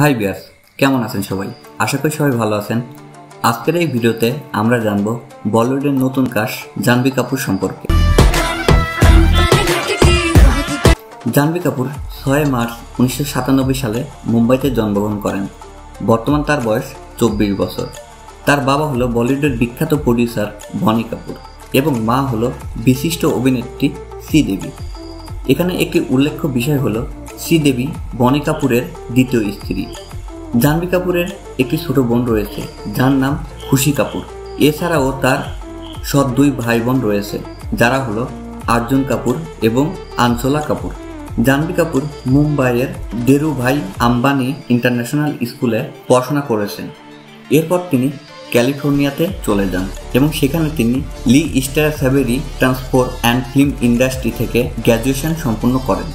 High বিয়ার্স, কেমন আছেন সবাই? আশা করি সবাই ভালো আছেন। আজকের এই ভিডিওতে আমরা জানব বলিউডের নতুন কাশ জাহ্নবী কাপুর সম্পর্কে। জাহ্নবী কাপুর ছয় মার্চ উনিশশো সাতানব্বই সালে মুম্বাইতে জন্মগ্রহণ করেন। বর্তমান তার বয়স চব্বিশ বছর। তার বাবা হলো বলিউডের বিখ্যাত প্রডিউসার বনি কাপুর এবং মা হলো বিশিষ্ট অভিনেত্রী শ্রীদেবী এখানে একটি উল্লেখ্য বিষয় হলো শ্রীদেবী বনি কাপুরের দ্বিতীয় স্ত্রী। জাহ্নবী কাপুরের একটি ছোট বোন রয়েছে, যার নাম খুশি কাপুর। এছাড়াও তার সৎ দুই ভাই বোন রয়েছে, যারা হলো আর্জুন কাপুর এবং আনসোলা কাপুর। জাহ্নবী কাপুর মুম্বাইয়ের দেরুভাই আম্বানি ইন্টারন্যাশনাল স্কুলে পড়াশোনা করেছেন। এরপর তিনি ক্যালিফোর্নিয়াতে চলে যান এবং সেখানে তিনি Lee Strasberg transport and film industry থেকে গ্র্যাজুয়েশন সম্পূর্ণ করেন।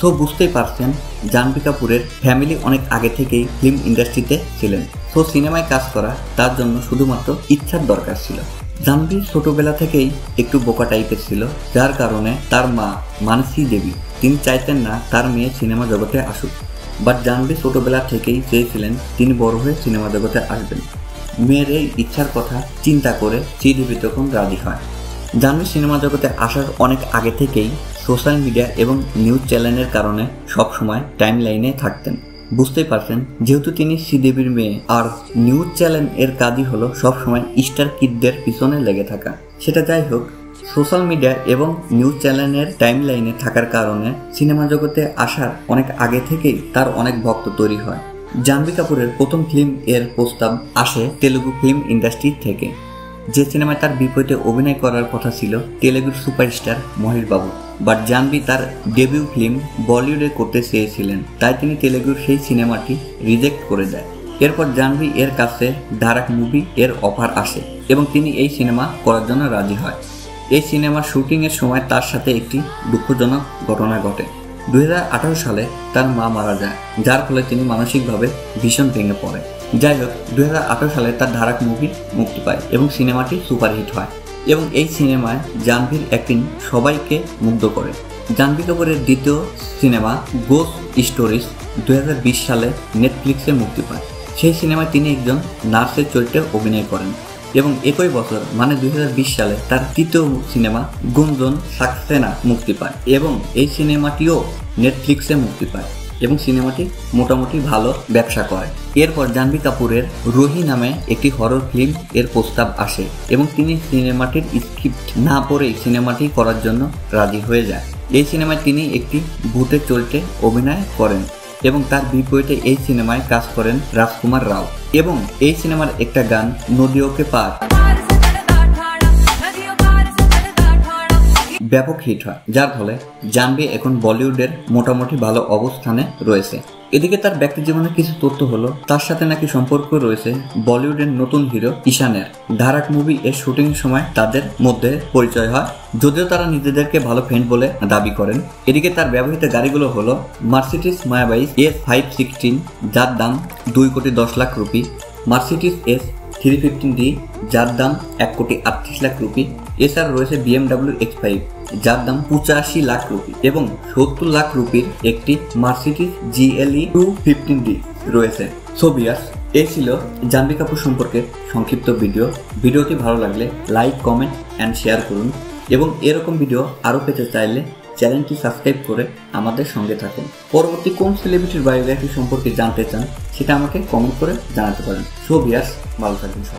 সো বুঝতেই পারছেন জাহ্নবী কাপুরের ফ্যামিলি অনেক আগে থেকেই ফিল্ম ইন্ডাস্ট্রিতে ছিলেন। সো সিনেমায় কাজ করা তার জন্য শুধুমাত্র ইচ্ছার দরকার ছিল। জাহ্নবী ছোটবেলা থেকেই একটু বোকা টাইপের ছিল, যার কারণে তার মা মানসী দেবী, তিনি চাইতেন না তার মেয়ে সিনেমা জগতে আসুক। বাট জাহ্নবী ছোটবেলা থেকেই চেয়েছিলেন তিনি বড় হয়ে সিনেমা জগতে আসবেন। মেয়ের এই ইচ্ছার কথা চিন্তা করে শ্রীদেবী তখন রাজি হয়। জাহ্নবী সিনেমা জগতে আসার অনেক আগে থেকেই সোশ্যাল মিডিয়া এবং নিউজ চ্যানেলের কারণে সবসময় টাইম লাইনে থাকতেন। বুঝতেই পারছেন, যেহেতু তিনি শ্রীদেবীর মেয়ে, আর নিউজ চ্যানেল এর কাজই হলো সবসময় স্টার কিডদের পিছনে লেগে থাকা। সেটা যাই হোক, সোশ্যাল মিডিয়া এবং নিউজ চ্যানেলের টাইম লাইনে থাকার কারণে সিনেমা জগতে আসার অনেক আগে থেকেই তার অনেক ভক্ত তৈরি হয়। জাহ্নবী কাপুরের প্রথম ফিল্ম এর প্রস্তাব আসে তেলুগু ফিল্ম ইন্ডাস্ট্রি থেকে। যে সিনেমায় তার বিপরীতে অভিনয় করার কথা ছিল তেলেগুর superstar Mahesh Babu but Jahnavi তার ডেবিউ ফিল্ম বলিউডে করতে চেয়েছিলেন, তাই তিনি তেলেগুর সেই সিনেমাটি রিজেক্ট করে দেয়। এরপর জাহ্নবী এর কাছে ধারাক মুভি এর অফার আসে এবং তিনি এই সিনেমা করার জন্য রাজি হয়। এই সিনেমার শুটিংয়ের সময় তার সাথে একটি দুঃখজনক ঘটনা ঘটে। দুই হাজার আঠারো সালে তার মা মারা যায়, যার ফলে তিনি মানসিকভাবে ভীষণ ভেঙে পড়ে যাই হোক দু হাজার আঠেরো সালে তার ধারাক মুভি মুক্তি পায় এবং সিনেমাটি সুপারহিট হয়। এবং এই সিনেমায় জাহ্নবীর অ্যাক্টিং সবাইকে মুগ্ধ করে। জাহ্নবী কাপুরের দ্বিতীয় সিনেমা গোস স্টোরিজ দু হাজার বিশ সালে নেটফ্লিক্সে মুক্তি পায়। সেই সিনেমায় তিনি একজন নার্সের চরিত্রে অভিনয় করেন এবং একই বছর মানে দুই হাজার বিশ সালে তার তৃতীয় সিনেমা গুঞ্জন সাকসেনা মুক্তি পায় এবং এই সিনেমাটিও নেটফ্লিক্সে মুক্তি পায়। এবং সিনেমাটি মোটামুটি ভালো ব্যবসা করে। এরপর জাহ্নবী কাপুরের রোহি নামে একটি হরর ফিল্ম এর প্রস্তাব আসে এবং তিনি সিনেমাটির স্ক্রিপ্ট না পড়েই সিনেমাটি করার জন্য রাজি হয়ে যায় এই সিনেমায় তিনি একটি ভূতের চরিত্রে অভিনয় করেন এবং তার বিপরীতে এই সিনেমায় কাজ করেন রাজকুমার রাও। এবং এই সিনেমার একটা গান নদীওকে পার ব্যাপক হিট হয়, যার ফলে জাহ্নবী এখন বলিউডের মোটামুটি ভালো অবস্থানে রয়েছে। এদিকে তার ব্যক্তি জীবনের কিছু তথ্য হলো, তার সাথে নাকি সম্পর্ক রয়েছে বলিউডের নতুন হিরো ঈশানের। ধারাক মুভি এর শুটিং সময় তাদের মধ্যে পরিচয় হয়, যদিও তারা নিজেদেরকে ভালো ফ্রেন্ড বলে দাবি করেন। এদিকে তার ব্যবহৃত গাড়িগুলো হলো Mercedes Maybach S five sixteen, যার দাম দুই কোটি দশ lakh rupee. Mercedes S three fifteen D, যার দাম এক কোটি আটত্রিশ লাখ রুপি। এছাড়া রয়েছে বিএমডাব্লিউ এক্স ফাইভ যার দাম পঁচাশি লাখ রুপি এবং সত্তর লাখ রুপির একটি Mercedes GLE two fifteen D রয়েছে। সোবিয়াস এই ছিল জাহ্নবী কাপুর সম্পর্কে সংক্ষিপ্ত ভিডিও ভিডিওটি ভালো লাগলে লাইক কমেন্ট অ্যান্ড শেয়ার করুন এবং এরকম ভিডিও আরও পেতে চাইলে চ্যানেলটি সাবস্ক্রাইব করে আমাদের সঙ্গে থাকুন। পরবর্তী কোন সেলিব্রিটির বায়োগ্রাফি সম্পর্কে জানতে চান, সেটা আমাকে কমেন্ট করে জানাতে পারেন। সো ভিয়ার্স ভালো থাকবেন সবাই।